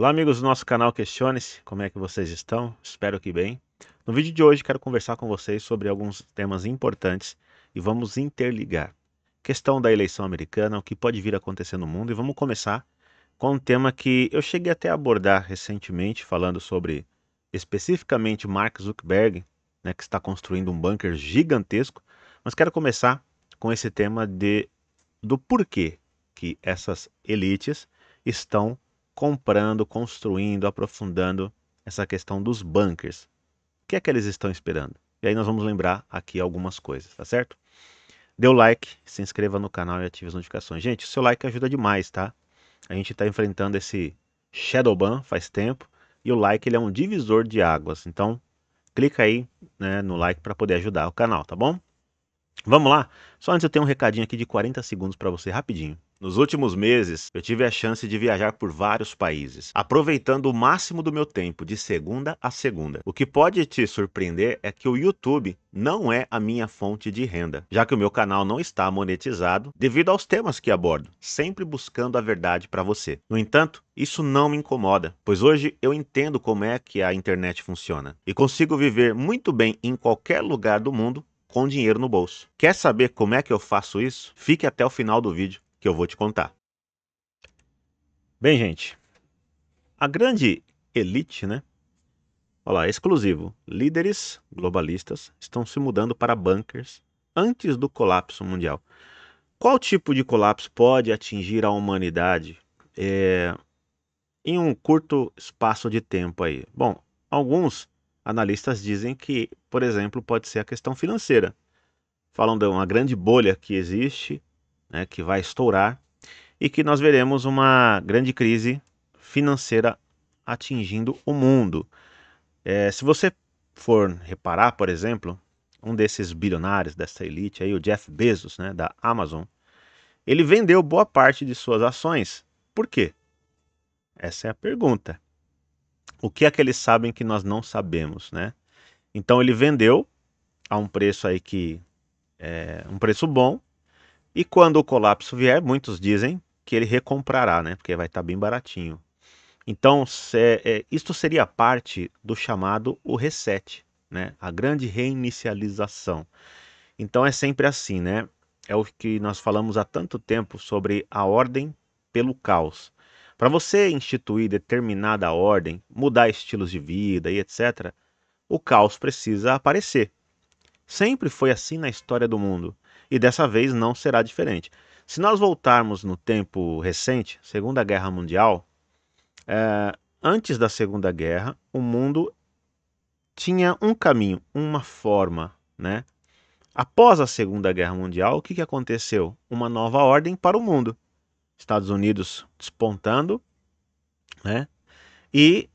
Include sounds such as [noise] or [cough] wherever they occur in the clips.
Olá, amigos do nosso canal Questione-se, como é que vocês estão? Espero que bem. No vídeo de hoje quero conversar com vocês sobre alguns temas importantes e vamos interligar. Questão da eleição americana, o que pode vir a acontecer no mundo e vamos começar com um tema que eu cheguei até a abordar recentemente, falando sobre especificamente Mark Zuckerberg, né, que está construindo um bunker gigantesco, mas quero começar com esse tema de do porquê que essas elites estão comprando, construindo, aprofundando essa questão dos bunkers. O que é que eles estão esperando? E aí nós vamos lembrar aqui algumas coisas, tá certo? Dê o like, se inscreva no canal e ative as notificações. Gente, o seu like ajuda demais, tá? A gente está enfrentando esse Shadowban faz tempo e o like ele é um divisor de águas. Então, clica aí né, no like para poder ajudar o canal, tá bom? Vamos lá? Só antes eu tenho um recadinho aqui de 40 segundos para você, rapidinho. Nos últimos meses, eu tive a chance de viajar por vários países, aproveitando o máximo do meu tempo, de segunda a segunda. O que pode te surpreender é que o YouTube não é a minha fonte de renda, já que o meu canal não está monetizado devido aos temas que abordo, sempre buscando a verdade para você. No entanto, isso não me incomoda, pois hoje eu entendo como é que a internet funciona e consigo viver muito bem em qualquer lugar do mundo com dinheiro no bolso. Quer saber como é que eu faço isso? Fique até o final do vídeo que eu vou te contar. Bem, gente, a grande elite, né? Olha lá, exclusivo. Líderes globalistas estão se mudando para bunkers antes do colapso mundial. Qual tipo de colapso pode atingir a humanidade é, em um curto espaço de tempo aí? Bom, alguns analistas dizem que, por exemplo, pode ser a questão financeira. Falam de uma grande bolha que existe né, que vai estourar e que nós veremos uma grande crise financeira atingindo o mundo. É, se você for reparar, por exemplo, um desses bilionários dessa elite, aí, o Jeff Bezos, né, da Amazon, ele vendeu boa parte de suas ações. Por quê? Essa é a pergunta. O que é que eles sabem que nós não sabemos, né? Então ele vendeu a um preço aí que é um preço bom e quando o colapso vier, muitos dizem que ele recomprará, né? Porque vai estar tá bem baratinho. Então, se, é, isto seria parte do chamado o reset, né? A grande reinicialização. Então é sempre assim, né? É o que nós falamos há tanto tempo sobre a ordem pelo caos. Para você instituir determinada ordem, mudar estilos de vida e etc., o caos precisa aparecer. Sempre foi assim na história do mundo e dessa vez não será diferente. Se nós voltarmos no tempo recente, Segunda Guerra Mundial, é, antes da Segunda Guerra, o mundo tinha um caminho, uma forma, né? Após a Segunda Guerra Mundial, o que, que aconteceu? Uma nova ordem para o mundo. Estados Unidos despontando, né? E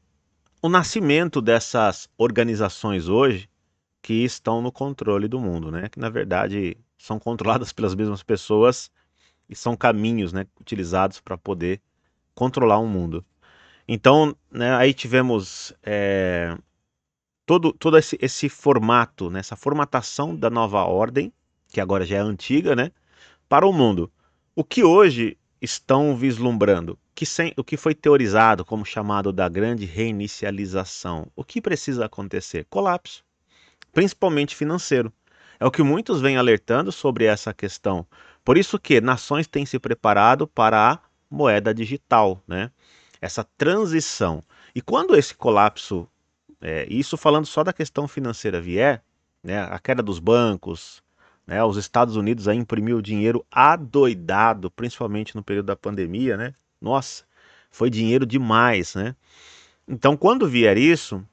o nascimento dessas organizações hoje que estão no controle do mundo, né? Que na verdade são controladas pelas mesmas pessoas e são caminhos né, utilizados para poder controlar o mundo. Então, né, aí tivemos é, todo, todo esse, esse formato, né, essa formatação da nova ordem, que agora já é antiga, né, para o mundo. O que hoje estão vislumbrando? Que sem, o que foi teorizado como chamado da grande reinicialização? O que precisa acontecer? Colapso, principalmente financeiro. É o que muitos vêm alertando sobre essa questão. Por isso que nações têm se preparado para a moeda digital, né? Essa transição. E quando esse colapso, é, isso falando só da questão financeira vier, né, a queda dos bancos, né, os Estados Unidos aí imprimiu dinheiro adoidado, principalmente no período da pandemia, né? Nossa, foi dinheiro demais, né? Então, quando vier isso,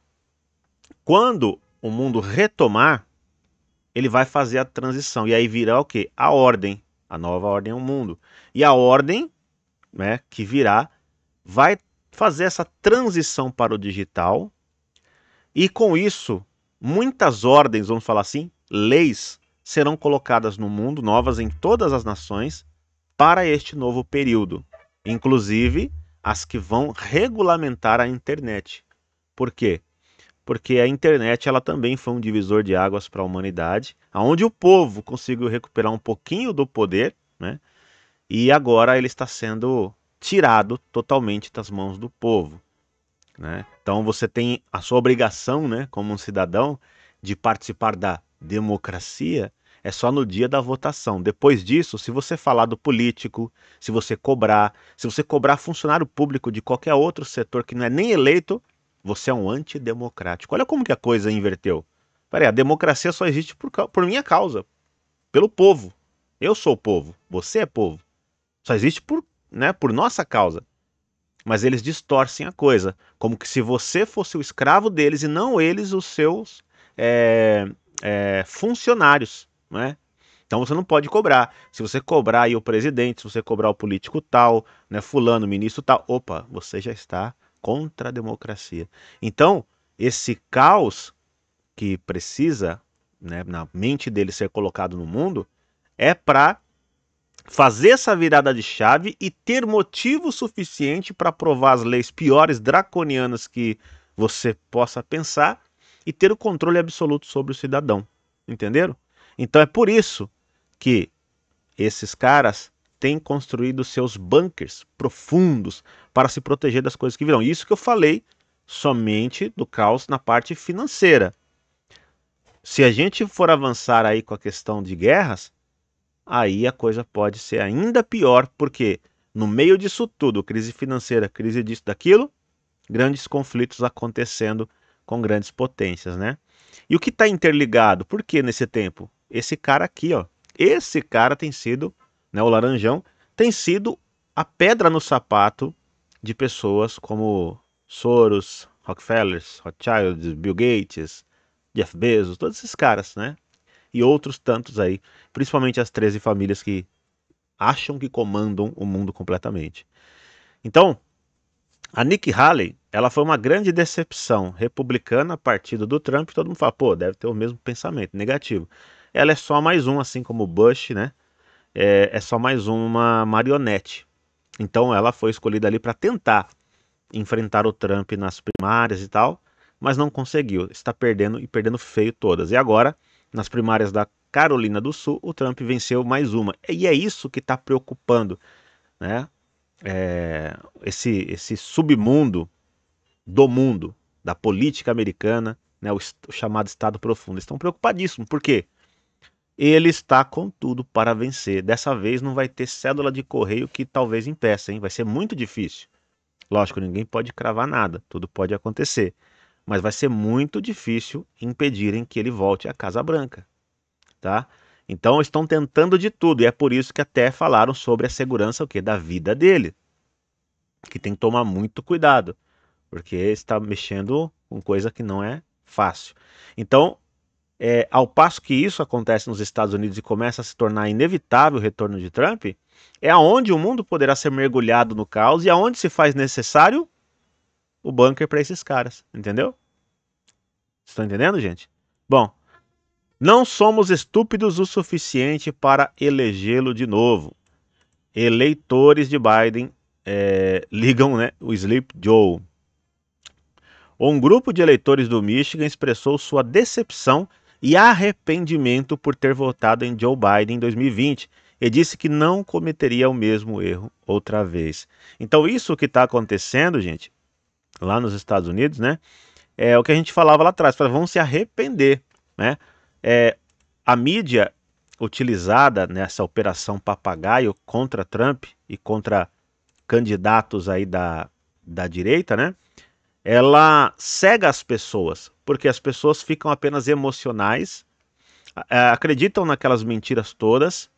quando o mundo retomar, ele vai fazer a transição. E aí virá o quê? A ordem. A nova ordem é o mundo. E a ordem, né, que virá, vai fazer essa transição para o digital. E com isso, muitas ordens, vamos falar assim, leis serão colocadas no mundo, novas em todas as nações, para este novo período. Inclusive as que vão regulamentar a internet. Por quê? Porque a internet ela também foi um divisor de águas para a humanidade, aonde o povo conseguiu recuperar um pouquinho do poder, né? E agora ele está sendo tirado totalmente das mãos do povo. Né? Então você tem a sua obrigação, né, como um cidadão, de participar da democracia é só no dia da votação. Depois disso, se você falar do político, se você cobrar, se você cobrar funcionário público de qualquer outro setor que não é nem eleito, você é um antidemocrático. Olha como que a coisa inverteu. Peraí, a democracia só existe por, por minha causa, pelo povo. Eu sou o povo, você é povo. Só existe por, né, por nossa causa. Mas eles distorcem a coisa, como que se você fosse o escravo deles e não eles os seus é, é, funcionários, né? Então você não pode cobrar. Se você cobrar aí o presidente, se você cobrar o político tal, né, fulano, ministro tal, opa, você já está contra a democracia. Então, esse caos que precisa, né, na mente dele ser colocado no mundo, é para fazer essa virada de chave e ter motivo suficiente para aprovar as leis piores, draconianas que você possa pensar e ter o controle absoluto sobre o cidadão. Entenderam? Então é por isso que esses caras têm construído seus bunkers profundos para se proteger das coisas que virão. Isso que eu falei somente do caos na parte financeira. Se a gente for avançar aí com a questão de guerras, aí a coisa pode ser ainda pior, porque no meio disso tudo, crise financeira, crise disso, daquilo, grandes conflitos acontecendo com grandes potências, né? E o que está interligado? Por que nesse tempo? Esse cara aqui, ó. Esse cara tem sido, né, o laranjão, tem sido a pedra no sapato de pessoas como Soros, Rockefellers, Rothschild, Bill Gates, Jeff Bezos, todos esses caras, né? E outros tantos aí, principalmente as 13 famílias que acham que comandam o mundo completamente. Então, a Nikki Haley, ela foi uma grande decepção republicana, partido do Trump, todo mundo fala, pô, deve ter o mesmo pensamento negativo. Ela é só mais um, assim como o Bush, né? É, é só mais uma marionete. Então ela foi escolhida ali para tentar enfrentar o Trump nas primárias e tal, mas não conseguiu. Está perdendo e perdendo feio todas. E agora, nas primárias da Carolina do Sul, o Trump venceu mais uma. E é isso que está preocupando, né? é, esse, esse submundo do mundo, da política americana, né, o, o chamado Estado Profundo. Estão preocupadíssimos, por quê? Ele está com tudo para vencer. Dessa vez não vai ter cédula de correio que talvez impeça, hein? Vai ser muito difícil. Lógico, ninguém pode cravar nada, tudo pode acontecer. Mas vai ser muito difícil impedirem que ele volte à Casa Branca, tá? Então estão tentando de tudo e é por isso que até falaram sobre a segurança o que da vida dele, que tem que tomar muito cuidado, porque está mexendo com coisa que não é fácil. Então, é, ao passo que isso acontece nos Estados Unidos e começa a se tornar inevitável o retorno de Trump, é aonde o mundo poderá ser mergulhado no caos e aonde se faz necessário o bunker para esses caras, entendeu? Estão entendendo, gente? Bom, não somos estúpidos o suficiente para elegê-lo de novo. Eleitores de Biden é, ligam né, o Sleep Joe. Um grupo de eleitores do Michigan expressou sua decepção e arrependimento por ter votado em Joe Biden em 2020 e disse que não cometeria o mesmo erro outra vez. Então, isso que está acontecendo, gente, lá nos Estados Unidos, né? É o que a gente falava lá atrás, vão se arrepender, né? É, a mídia utilizada nessa operação papagaio contra Trump e contra candidatos aí da, da direita, né? Ela cega as pessoas, porque as pessoas ficam apenas emocionais, acreditam naquelas mentiras todas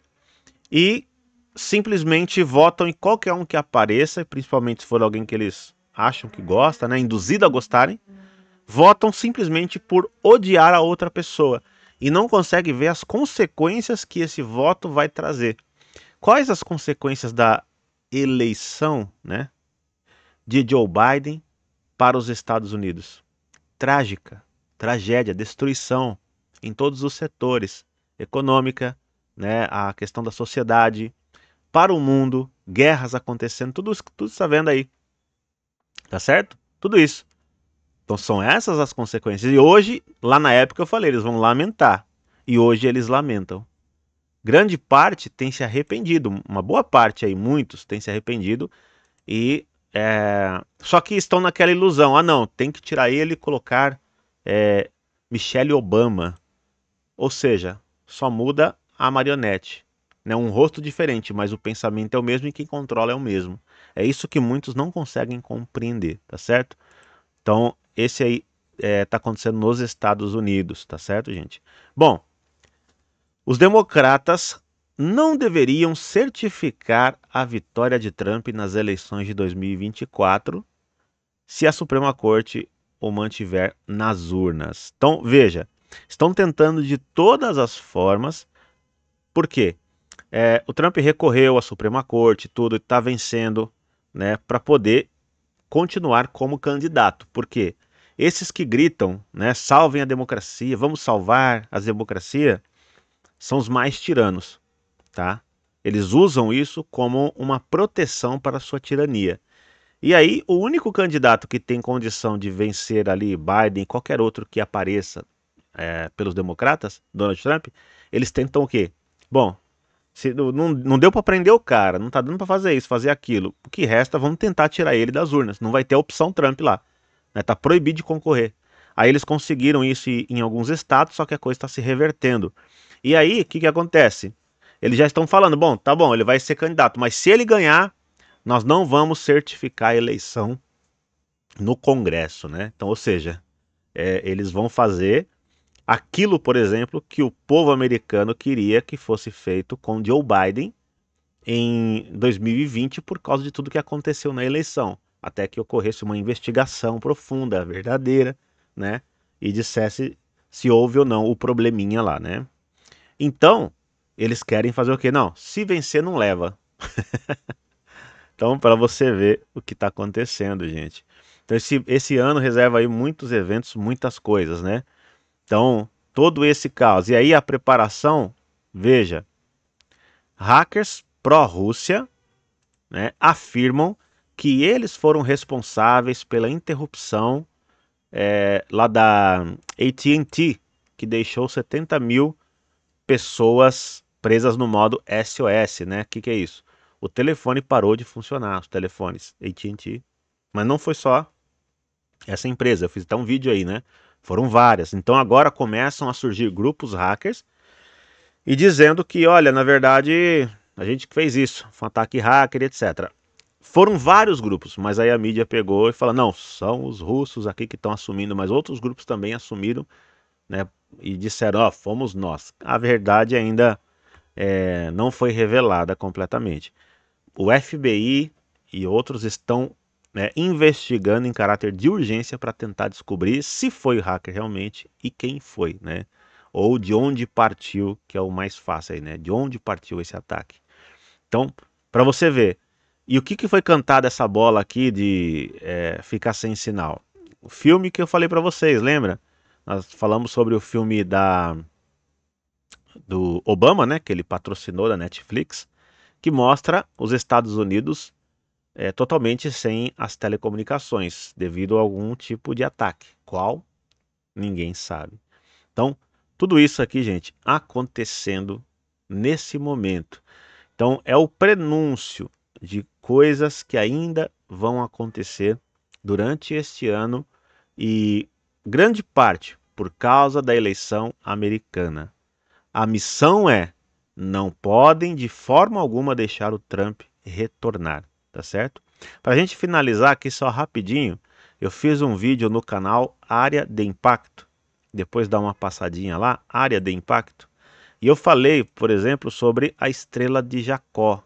e simplesmente votam em qualquer um que apareça, principalmente se for alguém que eles acham que gosta, né? Induzido a gostarem, votam simplesmente por odiar a outra pessoa e não consegue ver as consequências que esse voto vai trazer. Quais as consequências da eleição, né, de Joe Biden para os Estados Unidos? Trágica, tragédia, destruição em todos os setores, econômica, né, a questão da sociedade, para o mundo, guerras acontecendo, tudo isso tudo está vendo aí. Tá certo? Tudo isso. Então são essas as consequências. E hoje, lá na época eu falei, eles vão lamentar. E hoje eles lamentam. Grande parte tem se arrependido, uma boa parte aí, muitos têm se arrependido e é, só que estão naquela ilusão. Ah, não, tem que tirar ele e colocar é, Michelle Obama. Ou seja, só muda a marionete. Né? Um rosto diferente, mas o pensamento é o mesmo e quem controla é o mesmo. É isso que muitos não conseguem compreender, tá certo? Então, esse aí é, tá acontecendo nos Estados Unidos, tá certo, gente? Bom, os democratas não deveriam certificar a vitória de Trump nas eleições de 2024 se a Suprema Corte o mantiver nas urnas. Então, veja, estão tentando de todas as formas, por quê? É, o Trump recorreu à Suprema Corte, tudo, está vencendo, né, para poder continuar como candidato. Por quê? Esses que gritam, né, salvem a democracia, vamos salvar a democracia, são os mais tiranos tá? Eles usam isso como uma proteção para a sua tirania. E aí, o único candidato que tem condição de vencer ali Biden, qualquer outro que apareça é, pelos democratas, Donald Trump, eles tentam o quê? Bom, se não, não deu para prender o cara, não tá dando para fazer isso, fazer aquilo. O que resta, vamos tentar tirar ele das urnas. Não vai ter a opção Trump lá. Né? Tá proibido de concorrer. Aí eles conseguiram isso em alguns estados, só que a coisa está se revertendo. E aí, o que, que acontece? Eles já estão falando, bom, tá bom, ele vai ser candidato, mas se ele ganhar, nós não vamos certificar a eleição no Congresso, né? Então, ou seja, é, eles vão fazer aquilo, por exemplo, que o povo americano queria que fosse feito com Joe Biden em 2020 por causa de tudo que aconteceu na eleição, até que ocorresse uma investigação profunda, verdadeira, né? E dissesse se houve ou não o probleminha lá, né? Então, eles querem fazer o quê? Não, se vencer não leva. [laughs] então, para você ver o que está acontecendo, gente. Então, esse, esse ano reserva aí muitos eventos, muitas coisas, né? Então, todo esse caos. E aí a preparação, veja, hackers pró-Rússia né, afirmam que eles foram responsáveis pela interrupção é, lá da AT&T, que deixou 70 mil pessoas presas no modo SOS, né? O que, que é isso? O telefone parou de funcionar, os telefones AT&T. Mas não foi só essa empresa, eu fiz até um vídeo aí, né? Foram várias. Então agora começam a surgir grupos hackers e dizendo que, olha, na verdade, a gente fez isso, foi um ataque hacker, etc. Foram vários grupos, mas aí a mídia pegou e falou: não, são os russos aqui que estão assumindo, mas outros grupos também assumiram, né? E disseram: ó, oh, fomos nós. A verdade ainda é, não foi revelada completamente. O FBI e outros estão né, investigando em caráter de urgência para tentar descobrir se foi o hacker realmente e quem foi, né? Ou de onde partiu, que é o mais fácil aí, né? De onde partiu esse ataque. Então, para você ver. E o que, que foi cantado essa bola aqui de é, ficar sem sinal? O filme que eu falei para vocês, lembra? Nós falamos sobre o filme da do Obama, né, que ele patrocinou da Netflix, que mostra os Estados Unidos é, totalmente sem as telecomunicações, devido a algum tipo de ataque. Qual? Ninguém sabe. Então, tudo isso aqui, gente, acontecendo nesse momento. Então, é o prenúncio de coisas que ainda vão acontecer durante este ano e grande parte por causa da eleição americana. A missão é: não podem de forma alguma deixar o Trump retornar, tá certo? Para a gente finalizar aqui só rapidinho, eu fiz um vídeo no canal Área de Impacto. Depois dá uma passadinha lá, Área de Impacto. E eu falei, por exemplo, sobre a estrela de Jacó,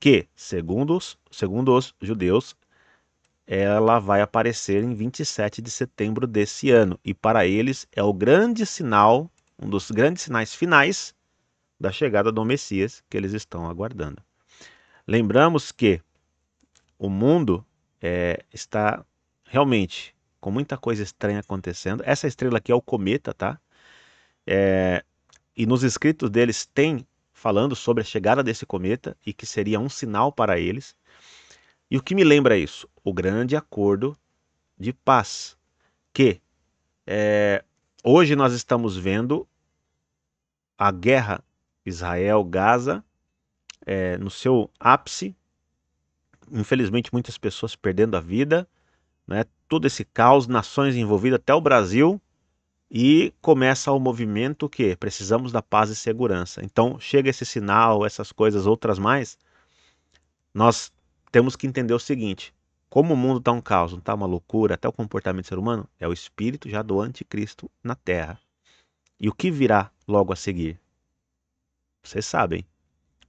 que, segundo os, segundo os judeus, ela vai aparecer em 27 de setembro desse ano. E para eles é o grande sinal um dos grandes sinais finais da chegada do Messias que eles estão aguardando. Lembramos que o mundo é, está realmente com muita coisa estranha acontecendo. Essa estrela aqui é o cometa, tá? É, e nos escritos deles tem falando sobre a chegada desse cometa e que seria um sinal para eles. E o que me lembra isso? O grande acordo de paz, que é, Hoje nós estamos vendo a guerra Israel-Gaza é, no seu ápice, infelizmente muitas pessoas perdendo a vida, né? Todo esse caos, nações envolvidas, até o Brasil, e começa o movimento que precisamos da paz e segurança. Então chega esse sinal, essas coisas, outras mais, nós temos que entender o seguinte: como o mundo está um caos, está uma loucura, até o comportamento do ser humano, é o espírito já do anticristo na Terra. E o que virá logo a seguir? Vocês sabem.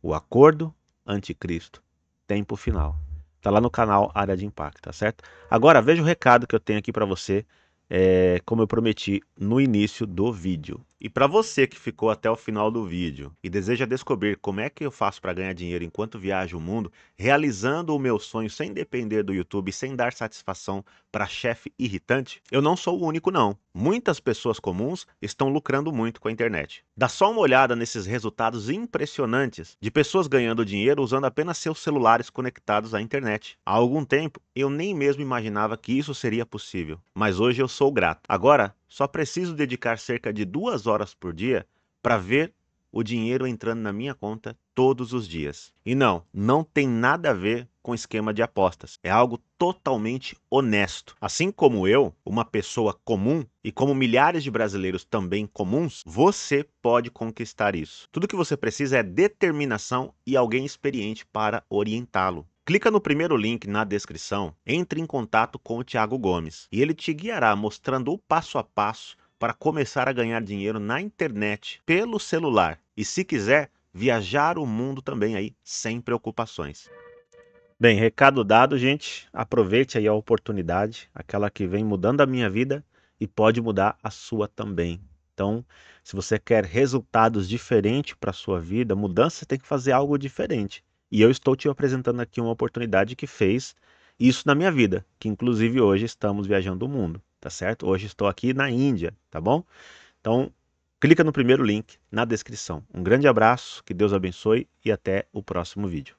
O acordo anticristo. Tempo final. Está lá no canal Área de Impacto, tá certo? Agora veja o recado que eu tenho aqui para você é, como eu prometi no início do vídeo. E para você que ficou até o final do vídeo e deseja descobrir como é que eu faço para ganhar dinheiro enquanto viajo o mundo, realizando o meu sonho sem depender do YouTube, sem dar satisfação para chefe irritante, eu não sou o único não. Muitas pessoas comuns estão lucrando muito com a internet. Dá só uma olhada nesses resultados impressionantes de pessoas ganhando dinheiro usando apenas seus celulares conectados à internet. Há algum tempo, eu nem mesmo imaginava que isso seria possível, mas hoje eu sou grato. Agora, só preciso dedicar cerca de duas horas por dia para ver o dinheiro entrando na minha conta todos os dias. E não, não tem nada a ver com esquema de apostas. É algo totalmente honesto. Assim como eu, uma pessoa comum, e como milhares de brasileiros também comuns, você pode conquistar isso. Tudo que você precisa é determinação e alguém experiente para orientá-lo. Clica no primeiro link na descrição, entre em contato com o Thiago Gomes e ele te guiará mostrando o passo a passo para começar a ganhar dinheiro na internet pelo celular e se quiser viajar o mundo também aí sem preocupações. Bem, recado dado, gente. Aproveite aí a oportunidade, aquela que vem mudando a minha vida e pode mudar a sua também. Então, se você quer resultados diferentes para a sua vida, mudança, tem que fazer algo diferente. E eu estou te apresentando aqui uma oportunidade que fez isso na minha vida, que inclusive hoje estamos viajando o mundo, tá certo? Hoje estou aqui na Índia, tá bom? Então, clica no primeiro link na descrição. Um grande abraço, que Deus abençoe e até o próximo vídeo.